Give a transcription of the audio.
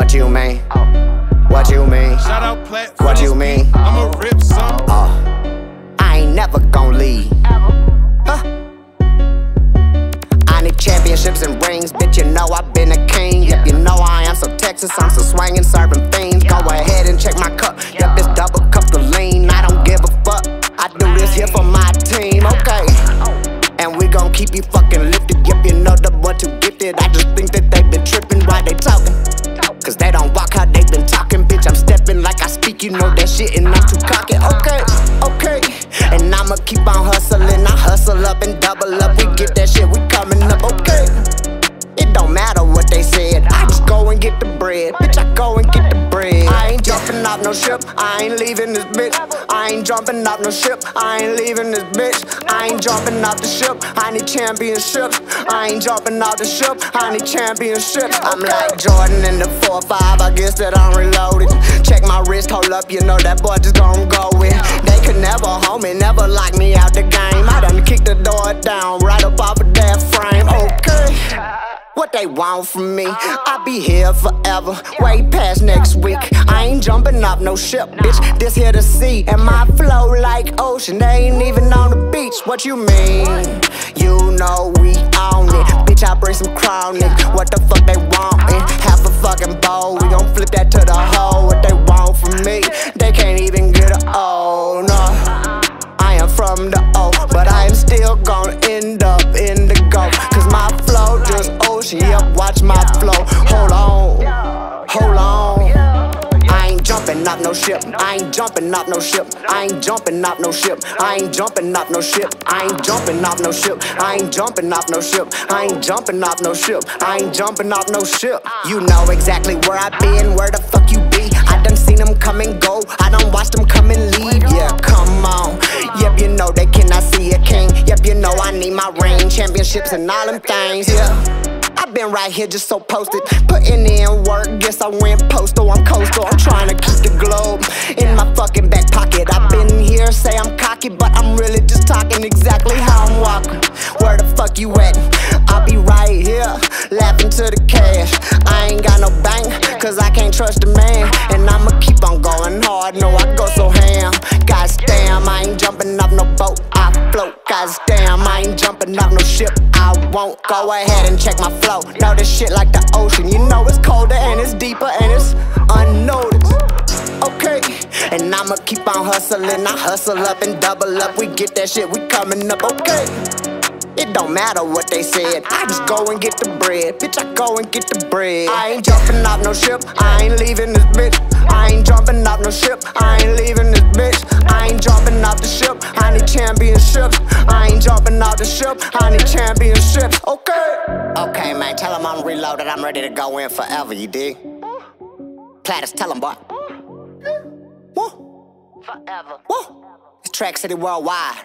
What you mean? What you mean? Shout out Platzus. What you mean? I'ma rip some. Uh, I ain't never gon' leave. Huh? I need championships and rings, bitch. You know I've been a king. Yep, you know I am so Texas. I'm so swinging, serving fiends. Go ahead and check my cup. You know that shit, and I'm too cocky. Okay, okay. And I'ma keep on hustling. Off no ship. I ain't leaving this bitch. I ain't jumping off no ship. I ain't leaving this bitch. I ain't jumping off the ship. I need championships. I ain't jumping off the ship. I need championships. I'm like Jordan in the 4-5. I guess that I'm reloaded. Check my wrist, hold up. You know that boy just gon' go in. They could never hold me, never lock me out the game. I done kicked the door down right up off What they want from me? Oh. I'll be here forever, way past next week. I ain't jumping off no ship, bitch. This here to sea, and my flow like ocean. They ain't even on the beach. What you mean? You know we own it, jumping off no ship. I ain't jumping off no ship. I ain't jumping off no ship. I ain't jumping off no ship. I ain't jumping off no ship. I ain't jumping off no ship. I ain't jumping off no ship. I ain't jumping off no ship. You know exactly where I been, where the fuck you be. I done seen them come and go. I done watched them come and leave. Yeah, come on. Yep, you know they cannot see a king. Yep, you know I need my ring, championships and all them things. Yeah. I've been right here just so posted, putting in work. Guess I went postal, I'm coastal. I'm trying to keep the globe in my fucking back pocket. I've been here, say I'm cocky, but I'm really just talking exactly how I'm walking. Where the fuck you at? I'll be right here, laughing to the cash. I ain't got no bank, cause I can't trust a man. And I'ma keep ship, I won't. Go ahead and check my flow. Know this shit like the ocean, you know it's colder and it's deeper and it's unnoticed. Okay, and I'ma keep on hustling. I hustle up and double up. We get that shit, we coming up, okay. It don't matter what they said. I just go and get the bread. Bitch, I go and get the bread. I ain't jumping off no ship. I ain't leaving this bitch. I ain't jumping off no ship. I ain't leaving this bitch. I ain't jumping off the ship. The ship. I need championships. Okay. Okay, man. Tell them I'm reloaded. I'm ready to go in forever. You dig? Platzus, tell them, boy. Woo. Forever. Woo. It's Track City Worldwide.